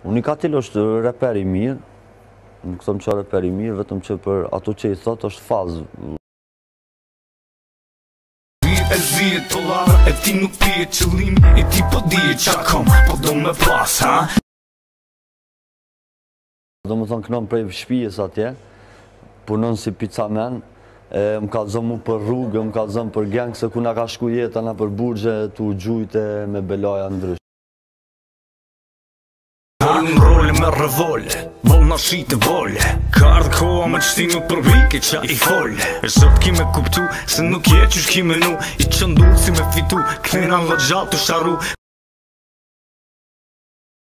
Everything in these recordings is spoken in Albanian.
Unikkatil është reper i mirë, nuk thom që reper i mirë, vetëm që për ato që i thotë është fals. E zhije të larë, e ti nuk ti e qëllim, e ti po di e ça kom, po do me pas, ha? Domethonë kënon prej shpijes atje, punon si pizzamen, e më kallzon mu për rrugë, më kallzon për gengë, se ku nga ka shku jetë, anë për burgje, tu gjujtë me belaja ndryshë. Në roli me revole, vol në shi të vole Ka ardhë koha me qëti nuk përvike ça i fole E sot ki me kuptu, se nuk je qysh ki menu I qëndu si me fitu, këthina në lëgjat të sharu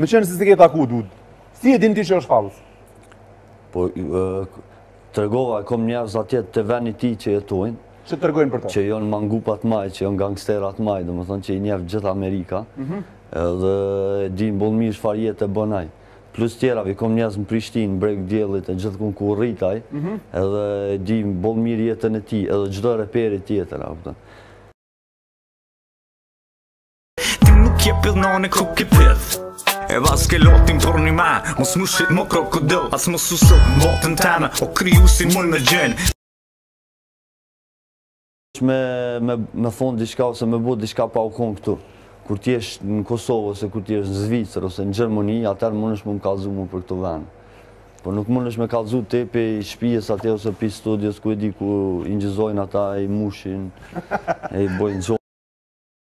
Meqenëse s'e ke taku, dud. Si e din ti që është fals? Po, tregova, e kom njerëz atje te veni i ti që jetojnë. Që tregojnë për të? Që jonë mangupa t'mdhaj, që jonë gangstera t'mdhaj, domethonë që i njef gjithë Amerika. Mhm. Dhe e di boll mirë çfarë jete bon aj. Plus tjera, vi kom njerëz në Prishtinë, Breg t'Diellit e gjithkun ku u rrit aj. Mhm. Edhe e di boll mirë jetën e ti, edhe çdo reperi tjetër, a pëtën. Ti nuk je pidh nane ku ki pidh Edhe as ke lotin për një me Mos m'u shit mo krokodil As më susë botën teme O kriju si moj me gjen Me, me, me thonë diçka ose me bo diçka pa u konë këtu kur t'jesh në Kosovë ose kur t'jesh në Zvicër ose në Gjermani, atëherë mundesh me më kallzu mu për këto vene. Por nuk mundesh me kallzu ti prej shpijes atje ose prej studios ku e di ku inçizojnë ata, i mushin, e i bojnë gjo.